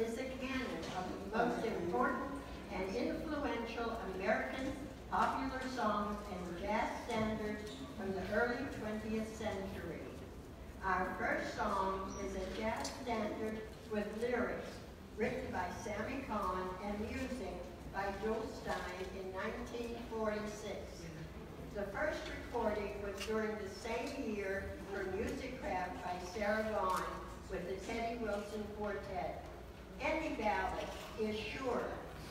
is a canon of the most important and influential American popular songs and jazz standards from the early 20th century. Our first song is a jazz standard with lyrics written by Sammy Cahn and music by Jule Styne in 1946. The first recording was during the same year for Musicraft by Sarah Vaughan with the Teddy Wilson Quartet. Any ballot is sure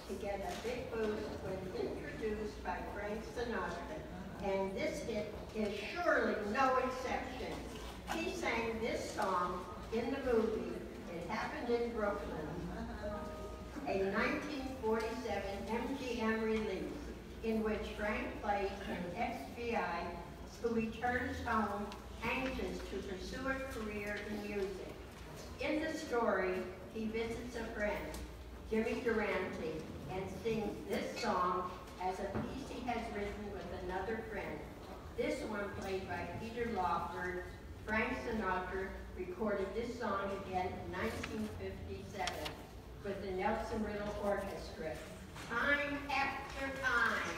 to get a big boost when introduced by Frank Sinatra, and this hit is surely no exception. He sang this song in the movie. It happened in Brooklyn. A 1947 MGM release in which Frank plays an ex-VI who returns home anxious to pursue a career in music. In the story, he visits a friend, Jimmy Durante, and sings this song as a piece he has written with another friend. This one played by Peter Lawford. Frank Sinatra recorded this song again in 1957 with the Nelson Riddle Orchestra. Time after time.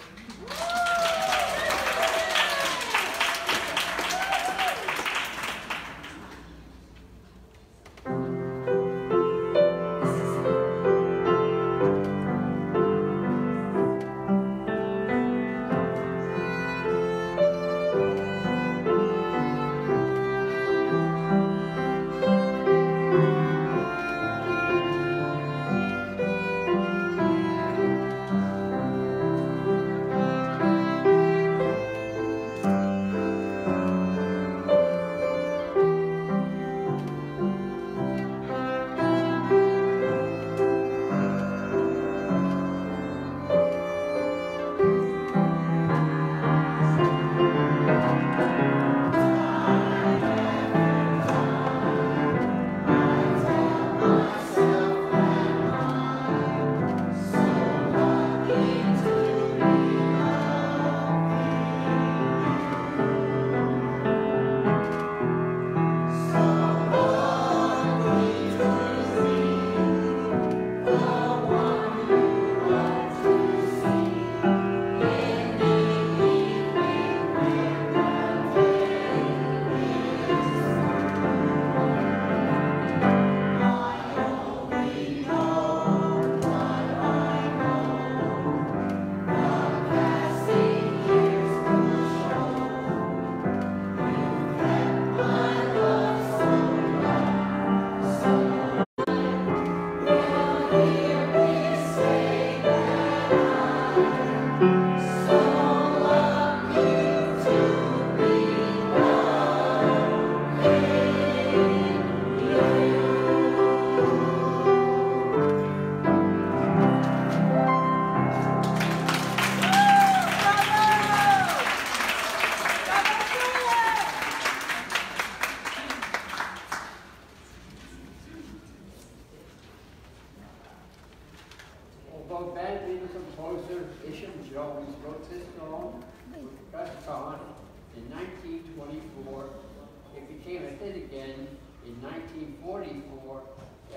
Again in 1944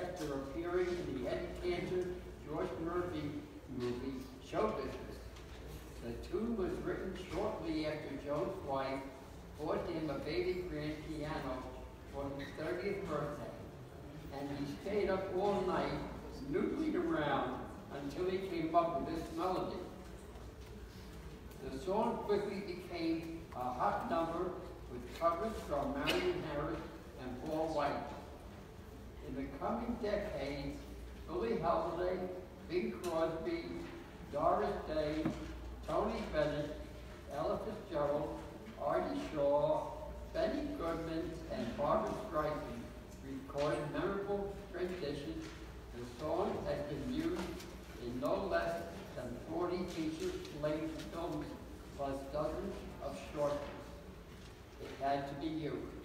after appearing in the Eddie Cantor George Murphy movie Show Business. The tune was written shortly after Joe's wife bought him a baby grand piano for his 30th birthday, and he stayed up all night noodling around until he came up with this melody. The song quickly became a hot number covers from Marion Harris and Paul White. In the coming decades, Billie Holiday, Bing Crosby, Doris Day, Tony Bennett, Ella Fitzgerald, Artie Shaw, Benny Goodman, and Barbra Streisand recorded memorable renditions. The song has been used in no less than 40 feature length films, plus dozens of short ones. Had to be you.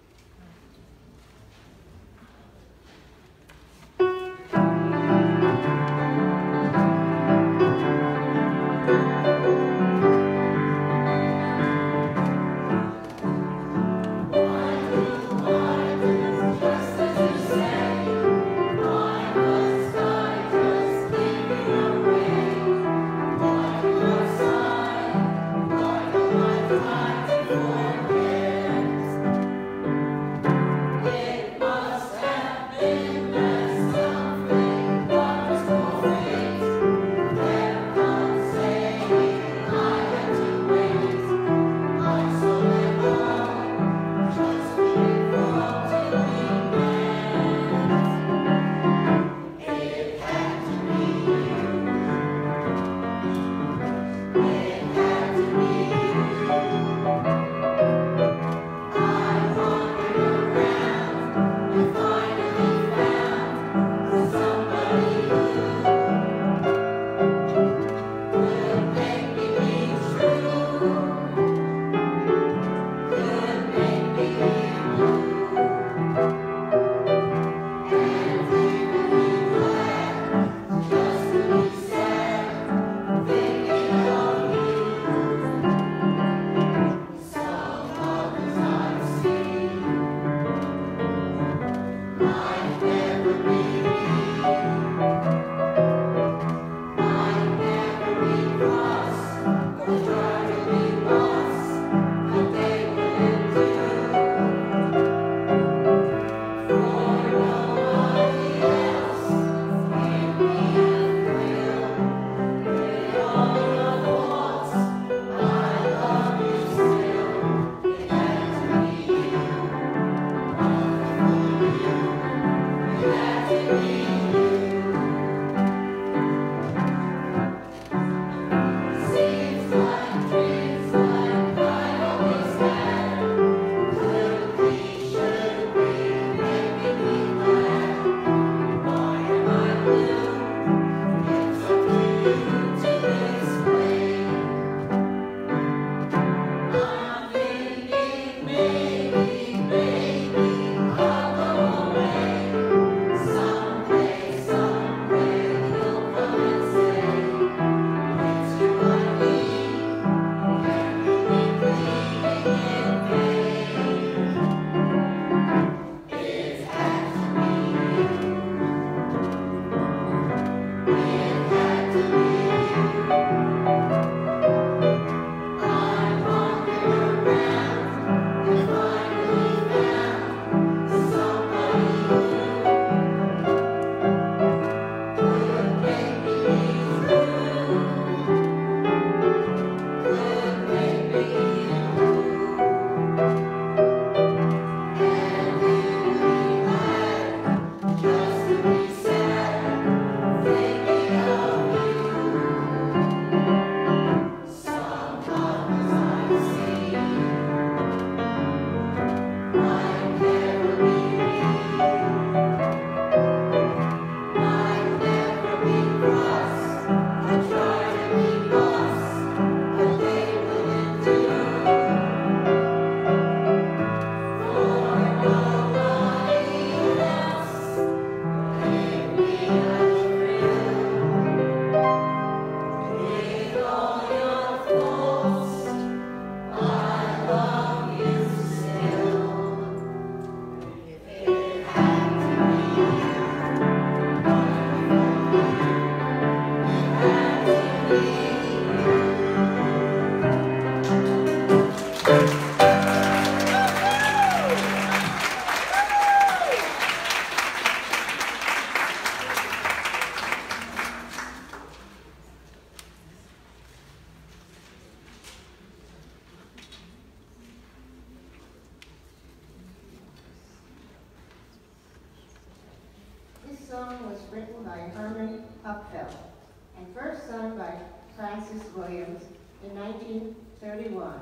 1931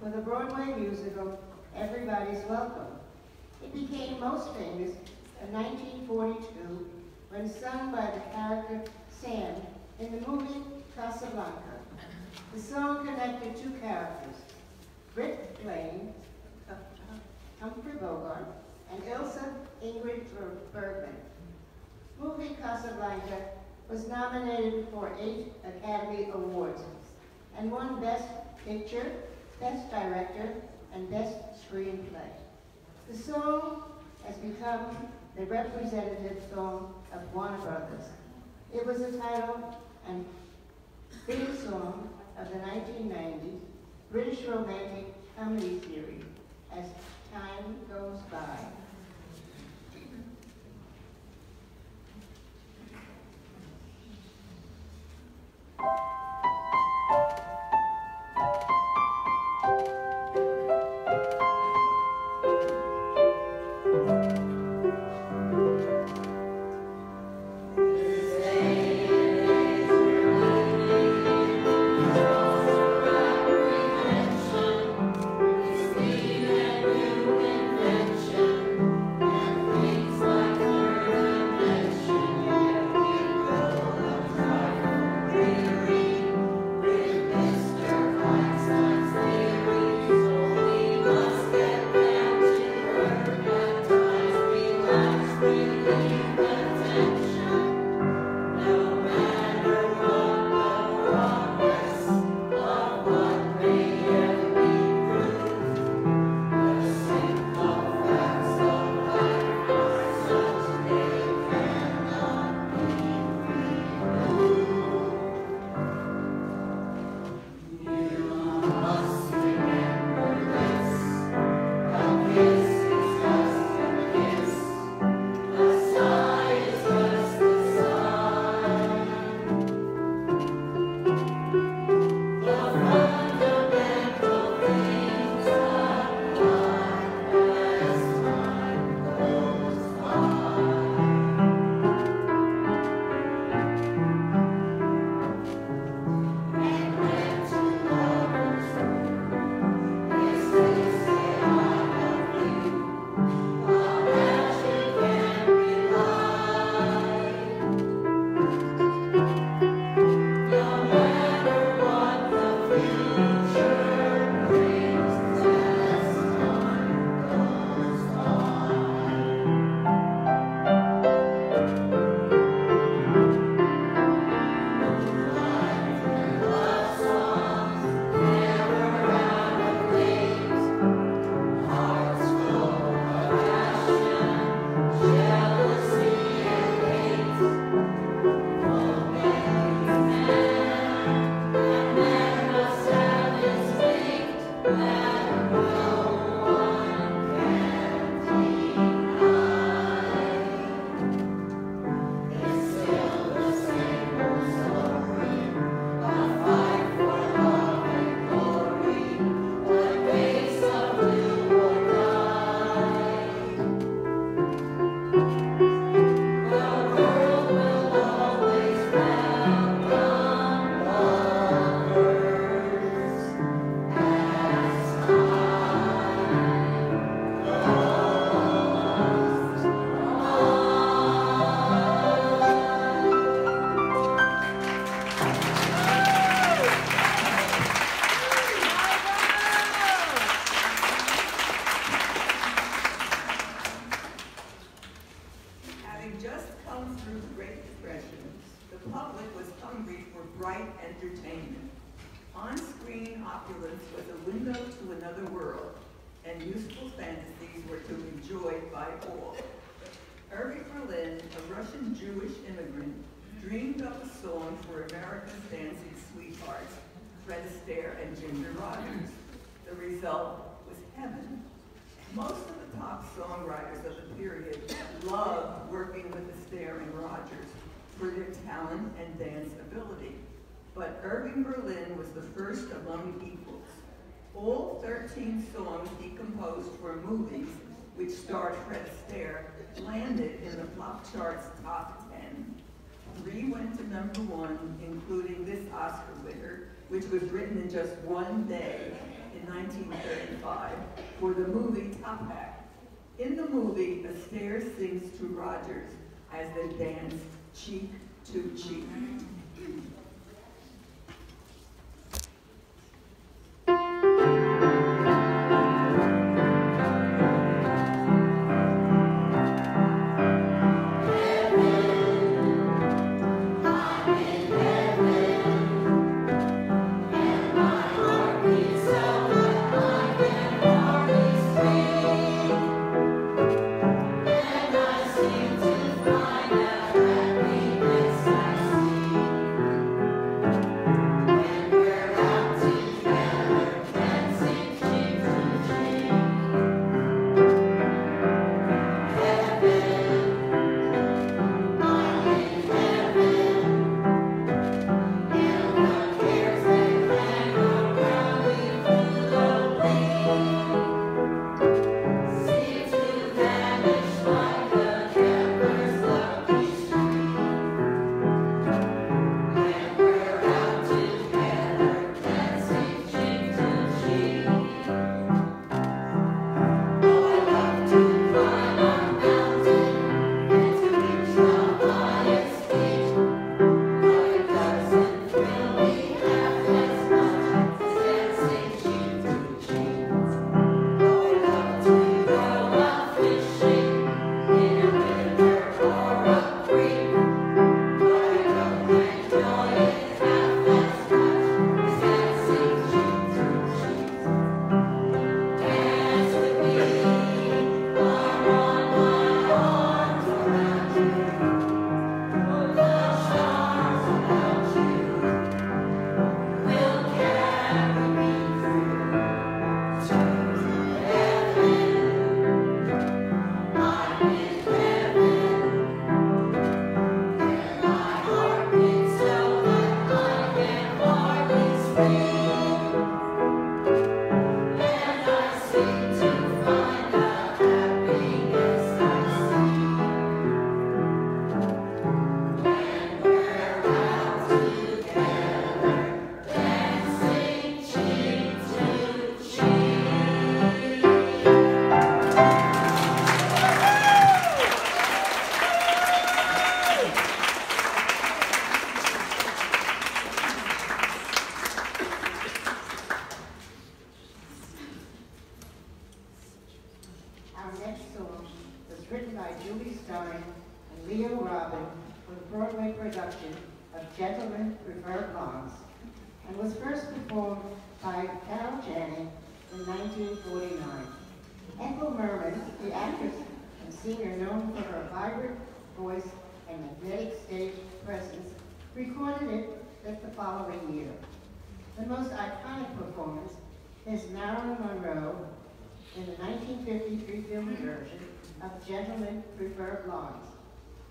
for the Broadway musical Everybody's Welcome. It became most famous in 1942 when sung by the character Sam in the movie Casablanca. The song connected two characters, Rick Blaine, Humphrey Bogart, and Ilsa Ingrid Bergman. Movie Casablanca was nominated for eight Academy Awards and won Best Picture, Best Director, and Best Screenplay. The song has become the representative song of Warner Brothers. It was the title and theme song of the 1990s British romantic comedy series, As Time Goes By. First among equals. All 13 songs he composed for movies, which starred Fred Astaire, landed in the flop chart's top 10. Three went to number one, including this Oscar winner, which was written in just one day in 1935 for the movie Top Hat. In the movie, Astaire sings to Rogers as they dance cheek to cheek. Gentlemen prefer blondes.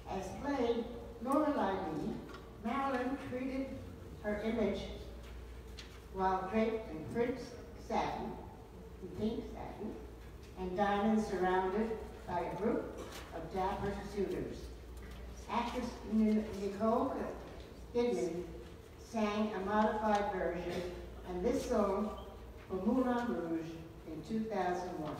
As played Lorelei Lee, Marilyn treated her image while draped in print satin, pink satin, and diamonds surrounded by a group of dapper suitors. Actress Nicole Kidman sang a modified version and this song for Moulin Rouge in 2001.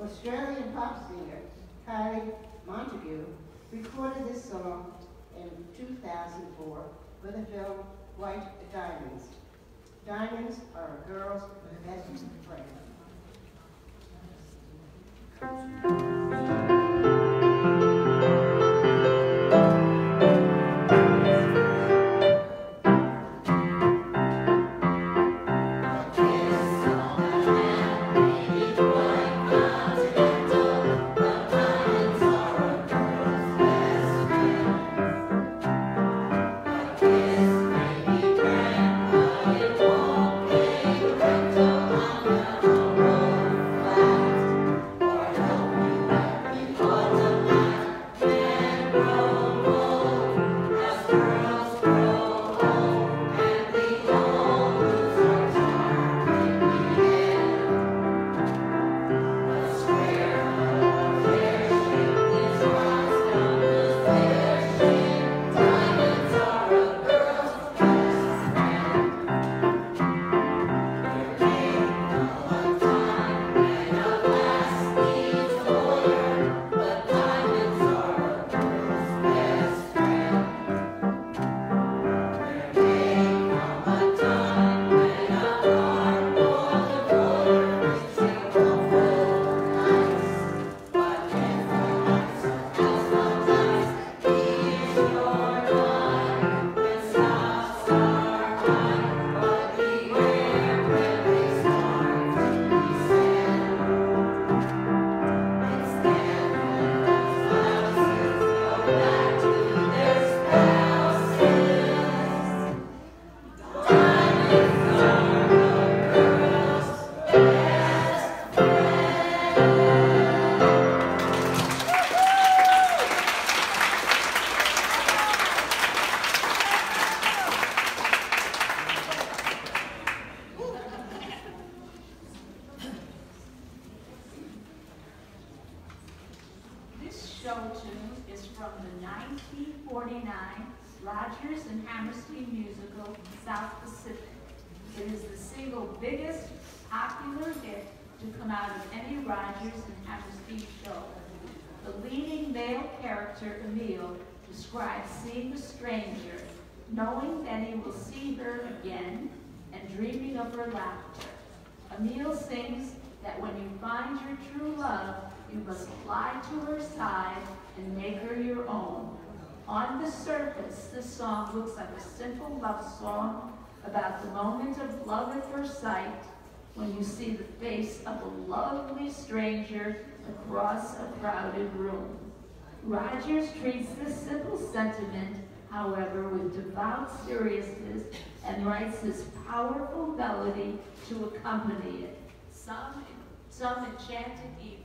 Australian pop singer Kylie Minogue recorded this song in 2004 for the film White Diamonds. Diamonds are a girl's best friend. Describes seeing the stranger, knowing that he will see her again, and dreaming of her laughter. Emil sings that when you find your true love, you must fly to her side and make her your own. On the surface, this song looks like a simple love song about the moment of love at first sight when you see the face of a lovely stranger across a crowded room. Rodgers treats this simple sentiment, however, with devout seriousness and writes his powerful melody to accompany it. Some, some enchanted evening.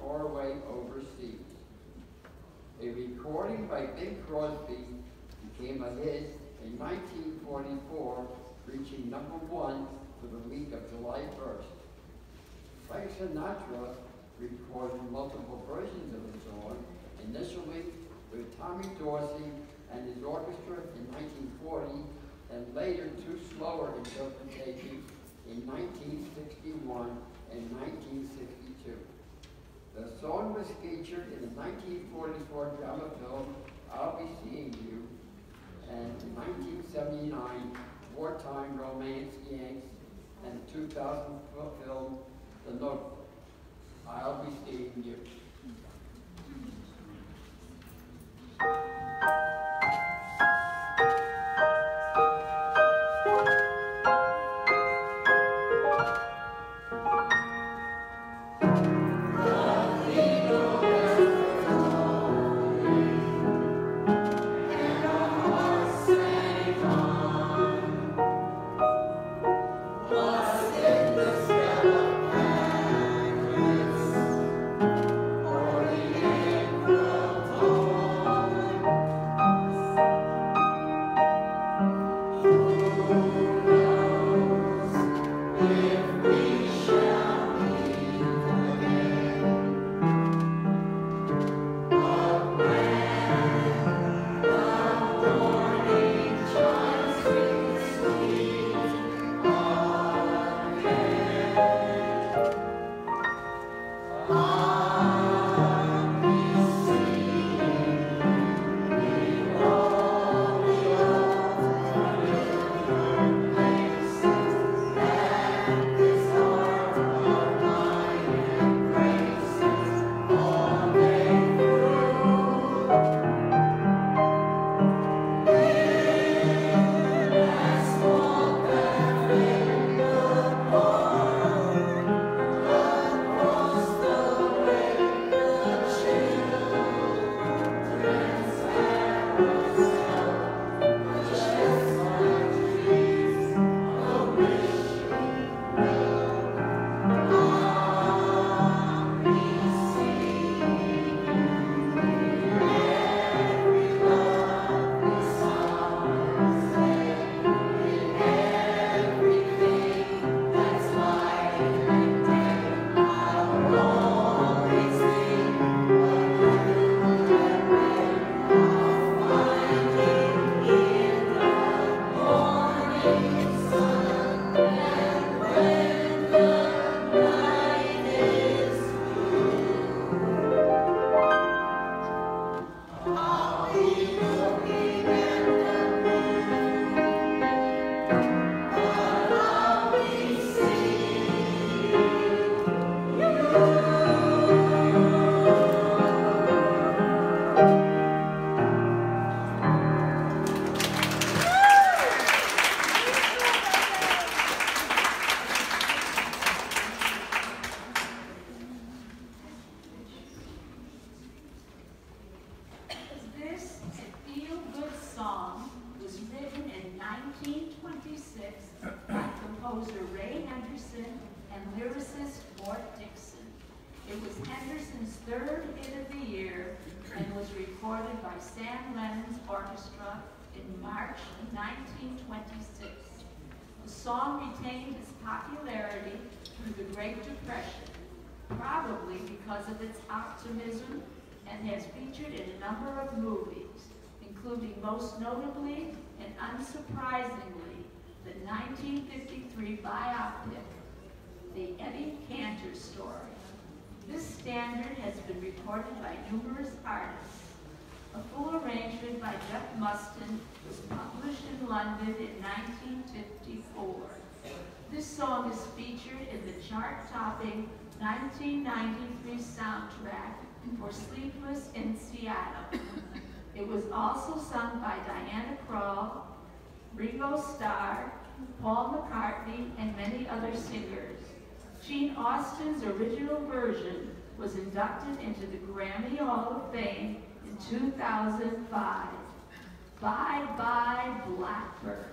Far away overseas. A recording by Bing Crosby became a hit in 1944, reaching number one for the week of July 1st. Frank Sinatra recorded multiple versions of the song, initially with Tommy Dorsey and his orchestra in 1940, and later two slower interpretations in 1961 and 1962. The song was featured in the 1944 drama film I'll Be Seeing You and the 1979 wartime romance Yanks and the 2000 film The Notebook. I'll Be Seeing You. Most notably and unsurprisingly, the 1953 biopic, The Eddie Cantor Story. This standard has been recorded by numerous artists. A full arrangement by Jeff Mustin was published in London in 1954. This song is featured in the chart-topping 1993 soundtrack for Sleepless in Seattle. It was also sung by Diana Krall, Ringo Starr, Paul McCartney, and many other singers. Gene Austin's original version was inducted into the Grammy Hall of Fame in 2005. Bye Bye blackbird,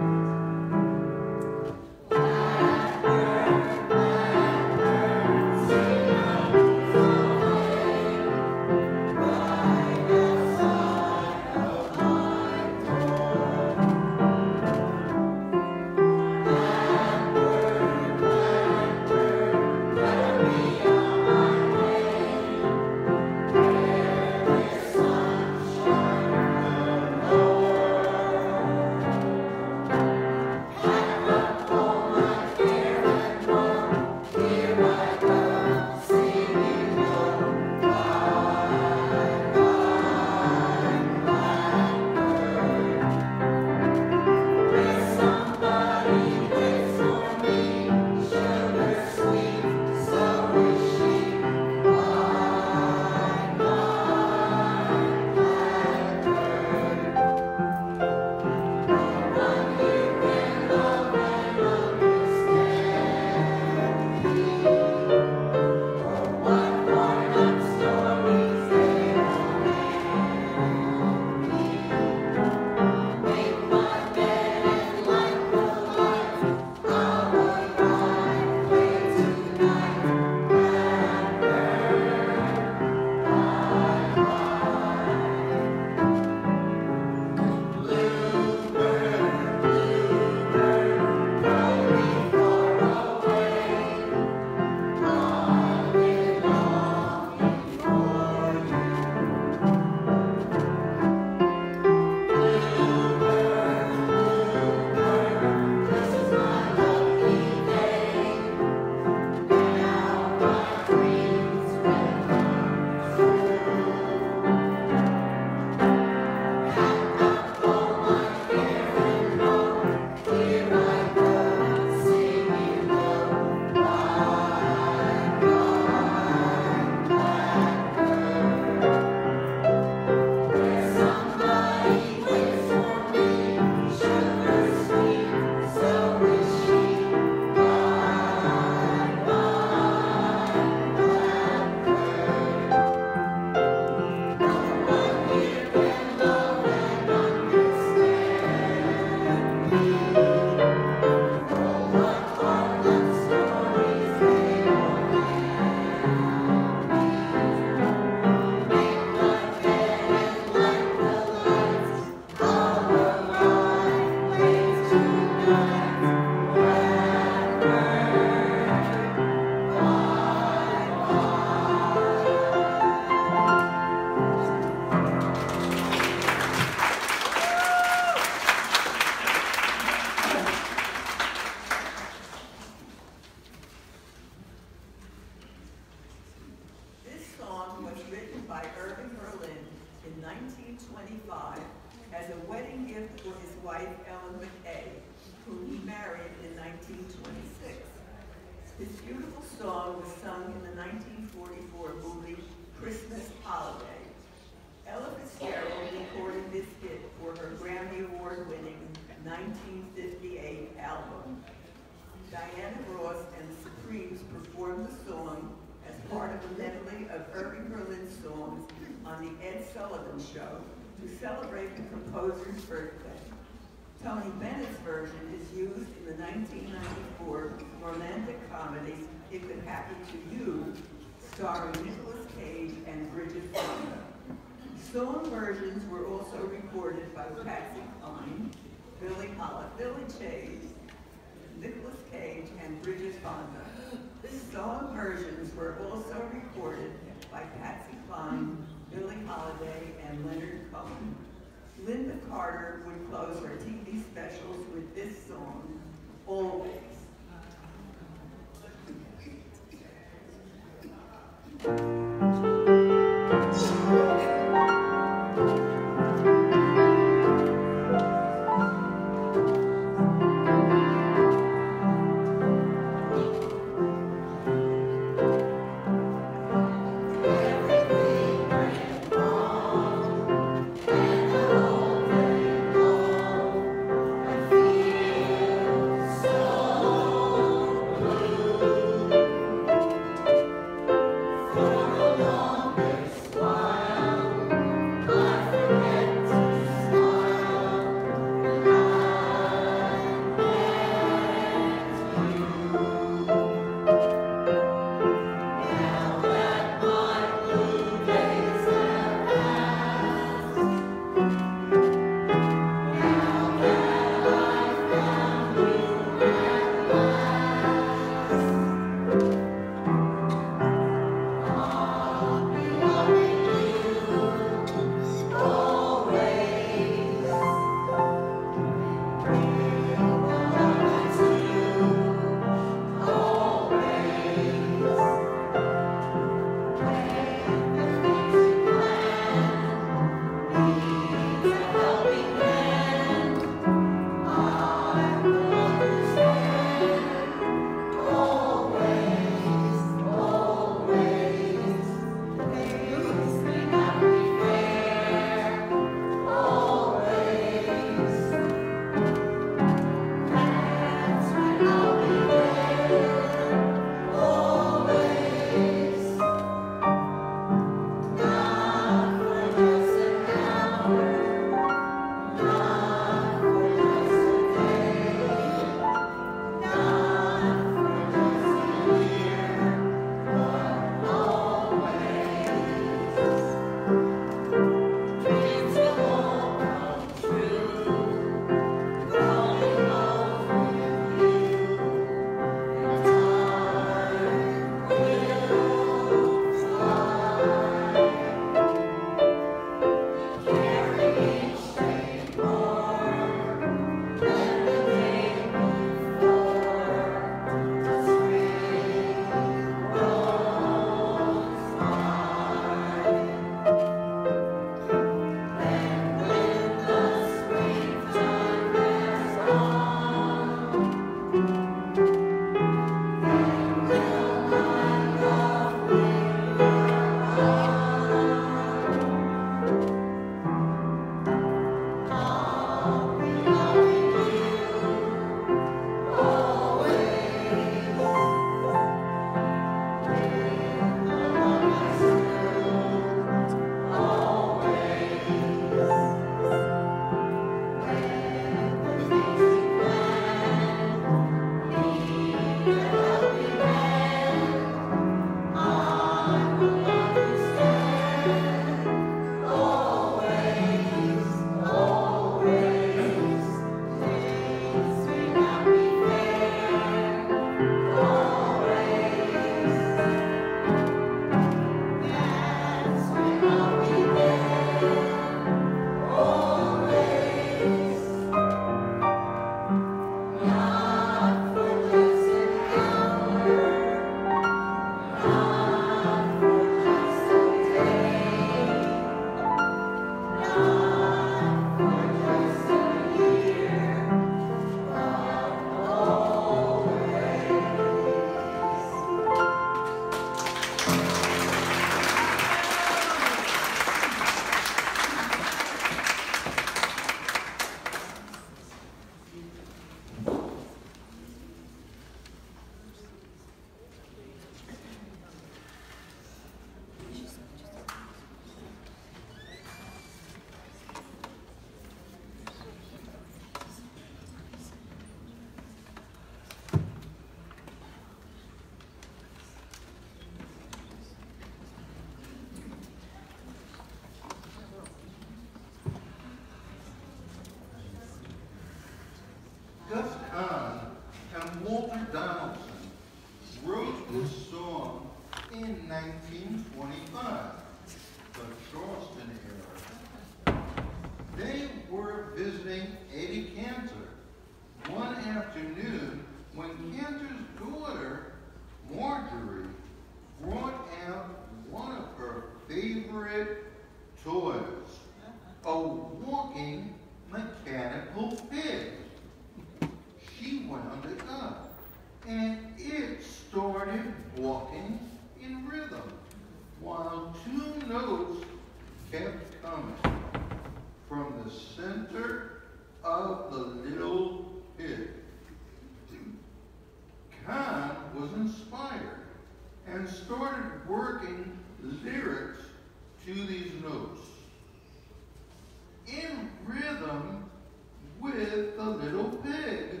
little pig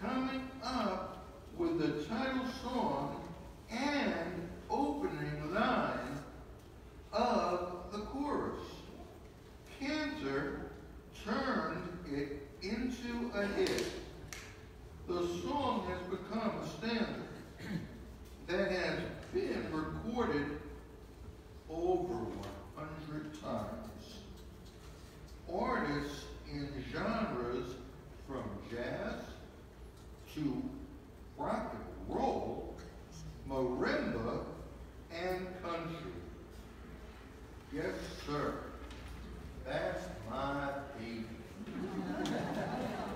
coming up with the title song and opening line of the chorus. Cantor turned it into a hit. The song has become a standard that has been recorded over 100 times. Artists in genres from jazz to rock and roll, marimba, and country. Yes, sir. That's my baby.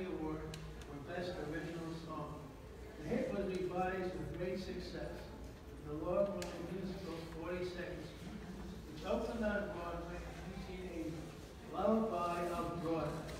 Award for Best Original Song. Um, the hit was revised with great success, the Lord Willing musical 42nd Street, which opened on Broadway in 1980, Lullaby of Broadway.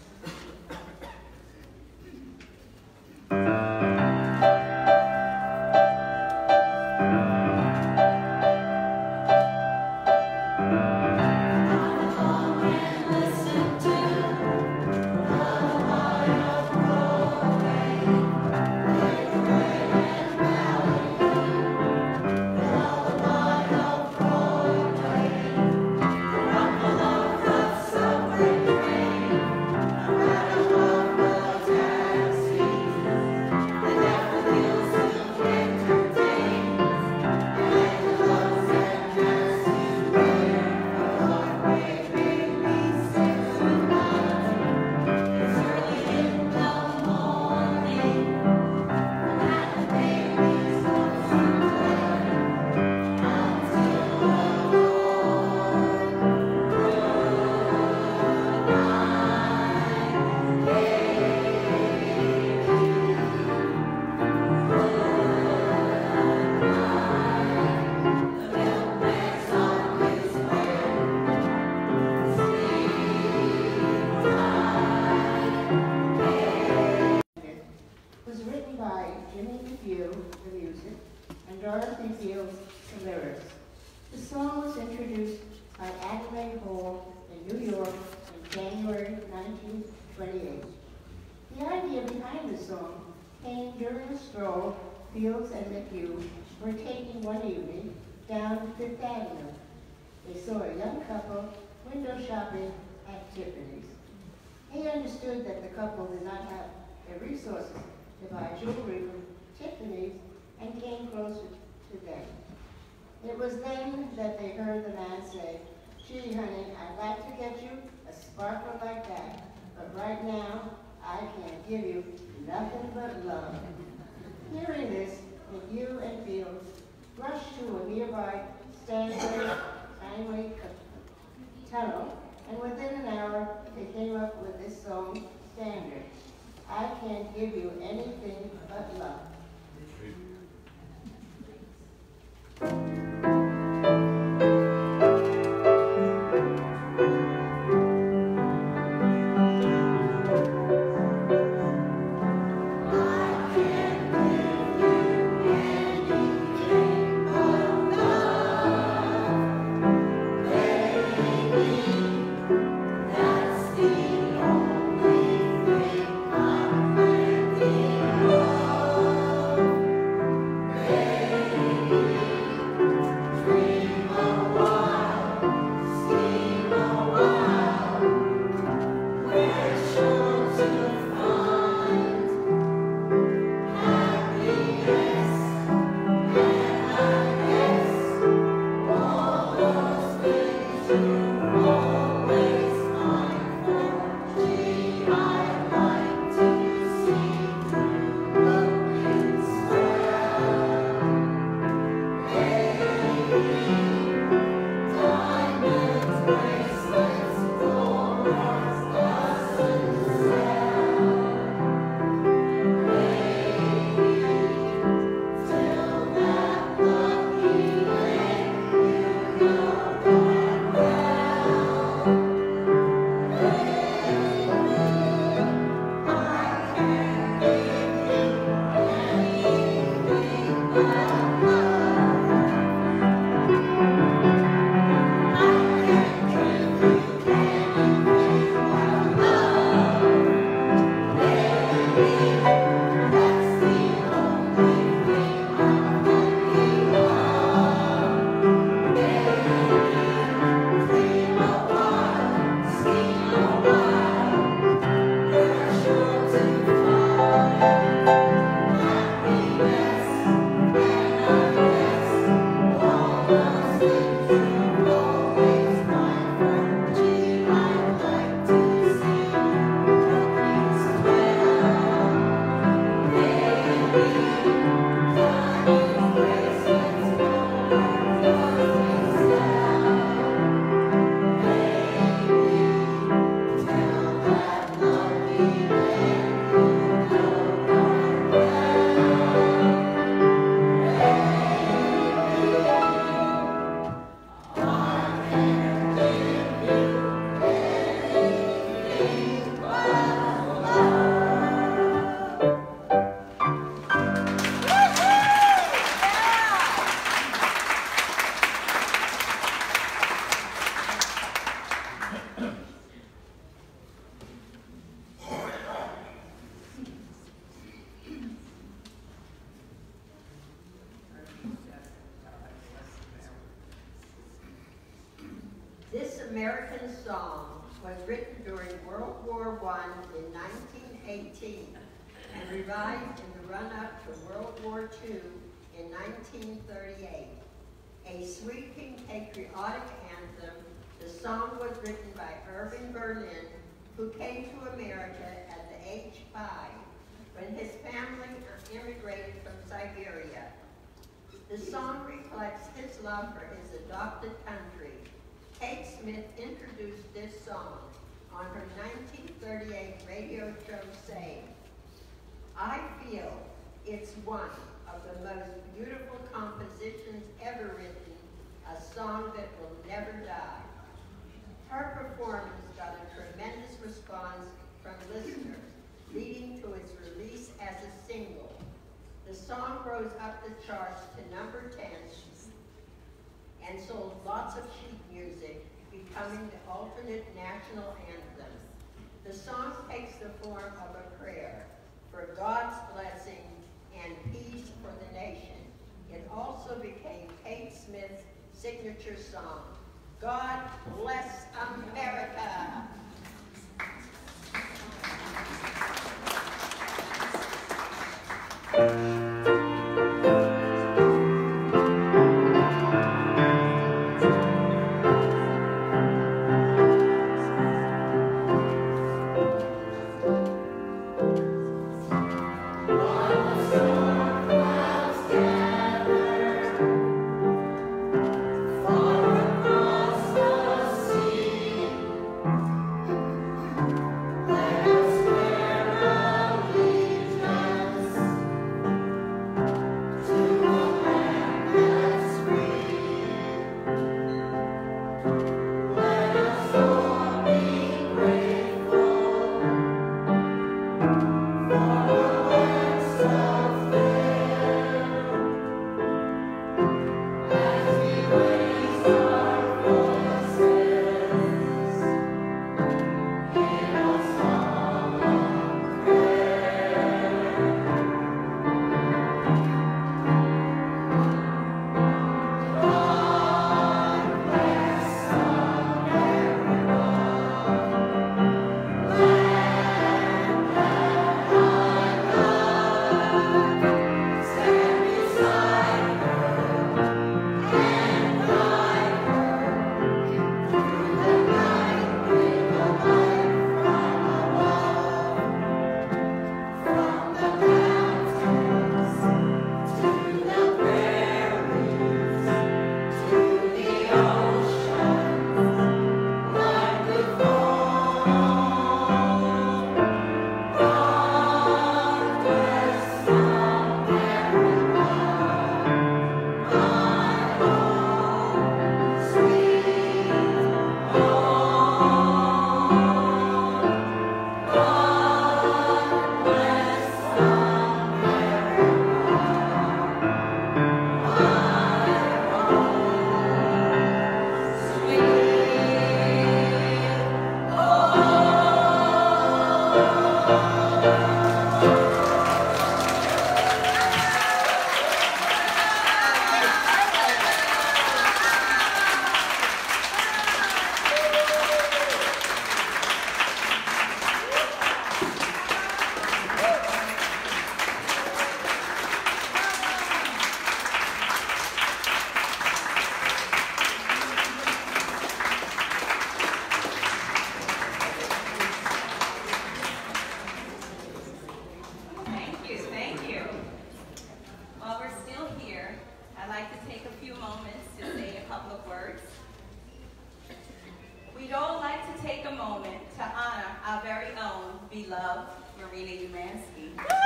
but love. Hearing this, McHugh and Fields rush to a nearby Stanway, Steinway tunnel, and within an hour, they came up with this song, Standard. I can't give you anything but love. The song reflects his love for his adopted country. Kate Smith introduced this song on her 1938 radio show saying, I feel it's one of the most beautiful compositions ever written, a song that will never die. Her performance got a tremendous response from listeners, leading to its release as a single. The song rose up the charts to number 10 and sold lots of sheet music, becoming the alternate national anthem. The song takes the form of a prayer for God's blessing and peace for the nation. It also became Kate Smith's signature song. God bless America. Moment to honor our very own beloved Marina Umansky.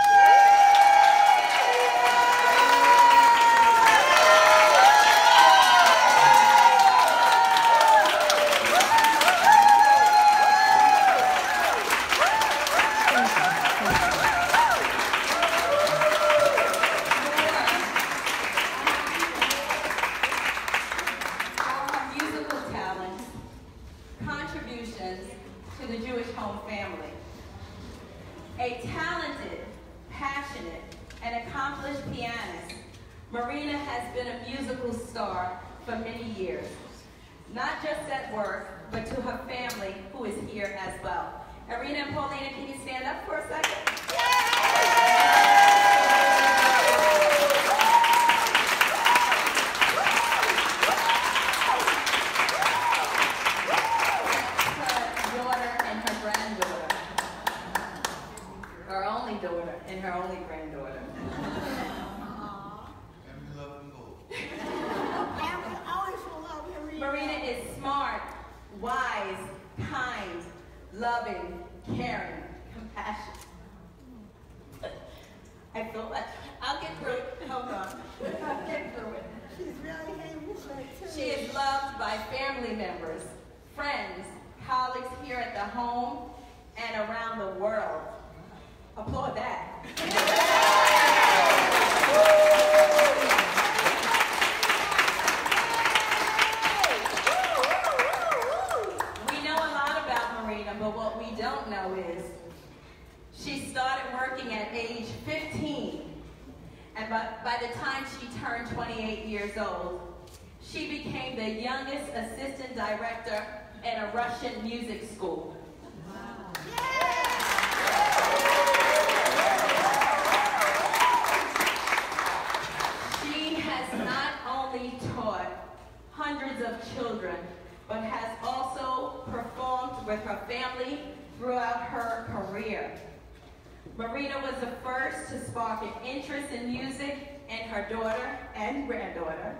Her daughter and granddaughter.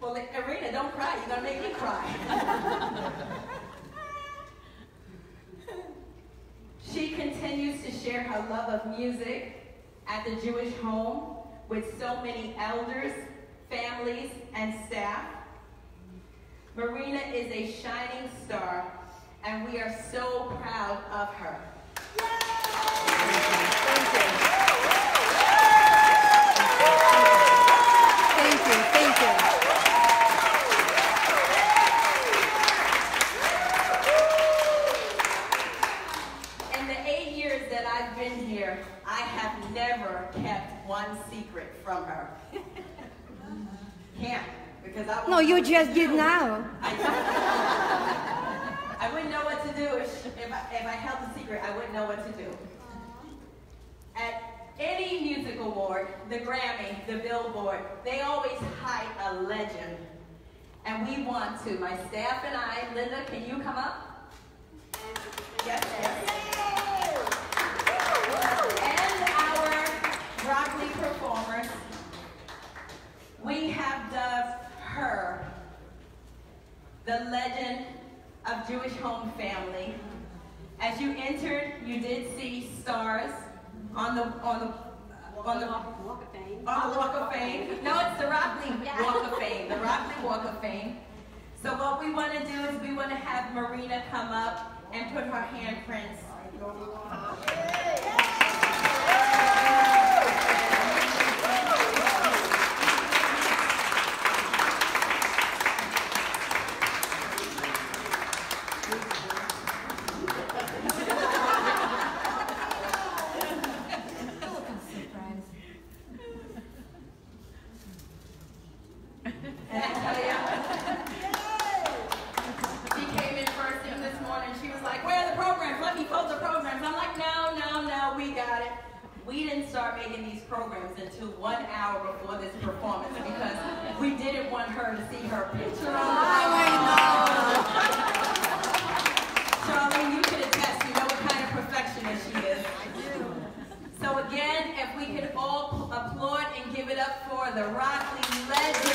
Well, Marina, don't cry. You're gonna make me cry. she continues to share her love of music at the Jewish home with so many elders, families, and staff. Marina is a shining star, and we are so proud of her. Thank you, thank you. In the eight years that I've been here, I have never kept one secret from her. Can't, because I No, you know just to did now. I, I wouldn't know what to do if, if, I, if I held the secret. I wouldn't know what to do. At any music award, the Grammy, the Billboard, they always hide a legend. And we want to. My staff and I, Linda, can you come up? Yes, yes. And our Rockleigh performers, we have dubbed her the legend of Jewish home family. As you entered, you did see stars on the on the on the Walk of Fame. on the Walk of Fame. No, it's the Rockleigh Walk of Fame. The Rockleigh Walk of Fame. So what we want to do is we want to have Marina come up and put her handprints. And I tell ya, she came in first thing this morning. She was like, "Where are the programs? Let me fold the programs." I'm like, "No, no, no, we got it." We didn't start making these programs until one hour before this performance because we didn't want her to see her picture on the Charlene, you can attest. You know what kind of perfectionist she is. So again, if we could all applaud and give it for the Rockleigh legend.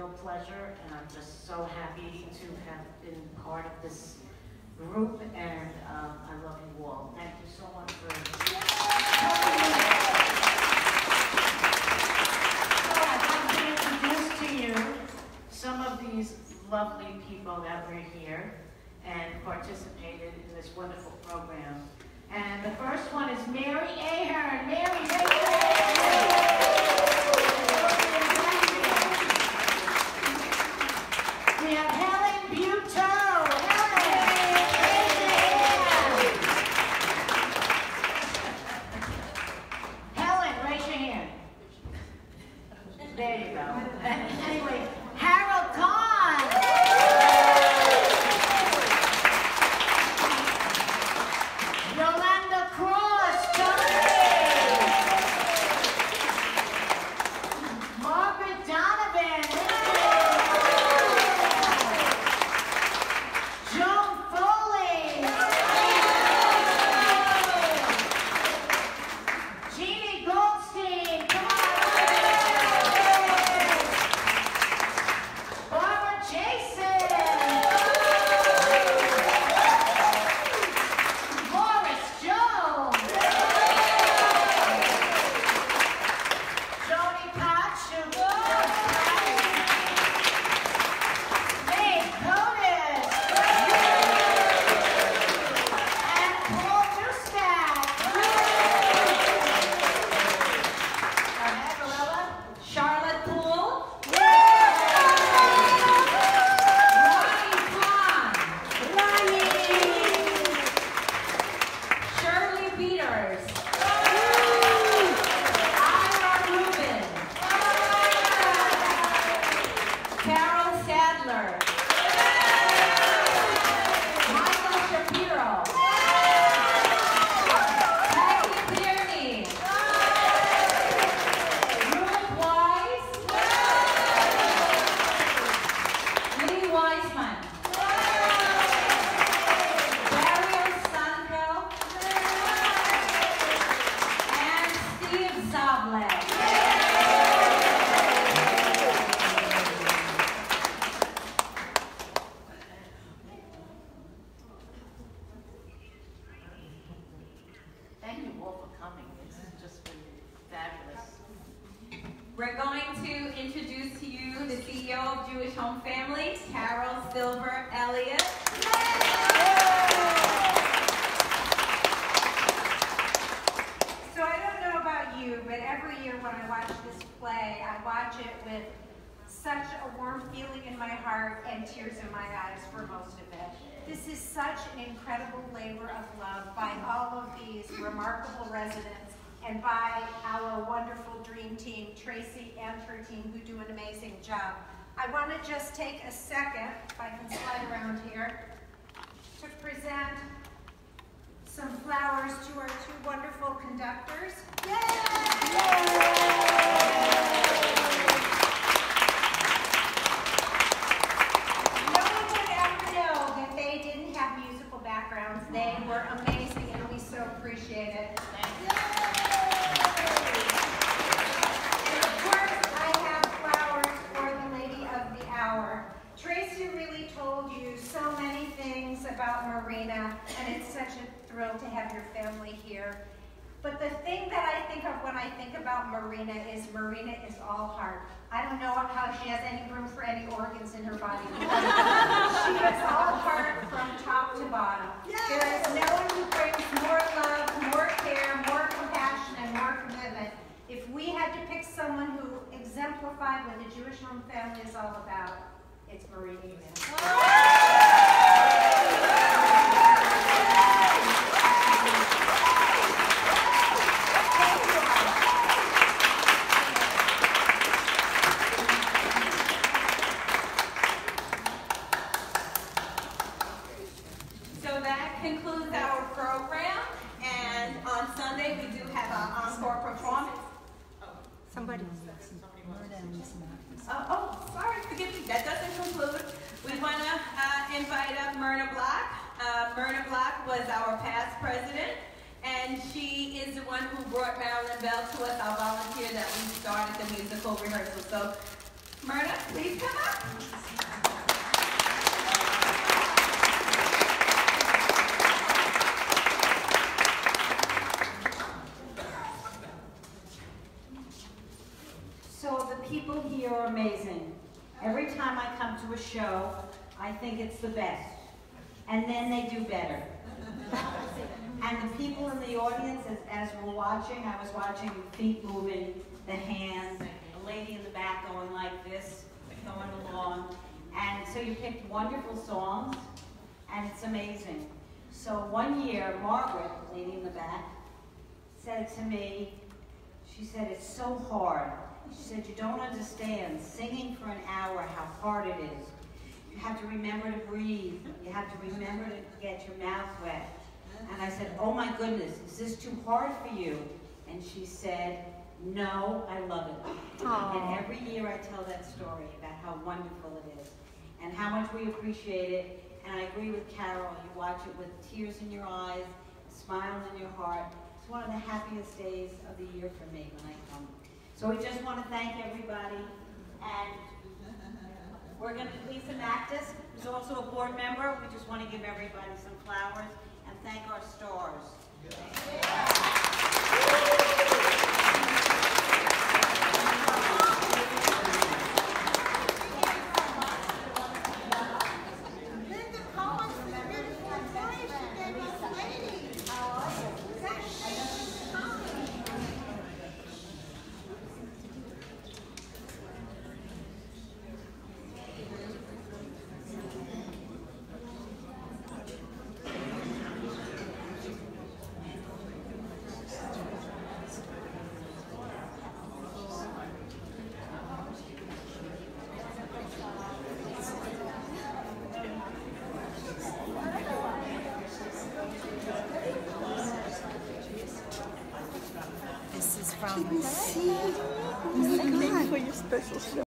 real pleasure, and I'm just so happy to have been part of this group, and um, I love you all. Thank you so much for coming. So I'd like to introduce to you some of these lovely people that were here and participated in this wonderful program. And the first one is Mary Ahern. Mary Ahern. remarkable residents, and by our wonderful dream team, Tracy and her team, who do an amazing job. I want to just take a second, if I can slide around here, to present some flowers to our two wonderful conductors. Yay! Yay! No one would ever know that they didn't have musical backgrounds. They were amazing so appreciate it. And of course, I have flowers for the lady of the hour. Tracy really told you so many things about Marina, and it's such a thrill to have your family here. But the thing that I think of when I think about Marina is Marina is all heart. I don't know how she has any room for any organs in her body. she is all heart from top to bottom. There is no one who brings more love, more care, more compassion, and more commitment. If we had to pick someone who exemplified what the Jewish home family is all about, it's Yuman. So that concludes our program, and on Sunday, we do have our encore performance. Somebody. Oh, oh, sorry, forgive me, that doesn't conclude. We want to uh, invite up Myrna Block. Uh, Myrna Block was our past president, and she is the one who brought Marilyn Bell to us, our volunteer that we started the musical rehearsal. So, Myrna, please come up. So the people here are amazing. Every time I come to a show, I think it's the best. And then they do better. And the people in the audience, as, as we're watching, I was watching feet moving, the hands, a lady in the back going like this, going along. And so you picked wonderful songs, and it's amazing. So one year, Margaret, lady in the back, said to me, she said, it's so hard. She said, you don't understand singing for an hour how hard it is. You have to remember to breathe. You have to remember to get your mouth wet. And I said, oh my goodness, is this too hard for you? And she said, no, I love it. Aw. And every year I tell that story about how wonderful it is and how much we appreciate it. And I agree with Carol, you watch it with tears in your eyes, a smile in your heart. It's one of the happiest days of the year for me when I come. So we just want to thank everybody, and we're going to, Lisa Mactus who's also a board member. We just want to give everybody some flowers thank our stars. This is from.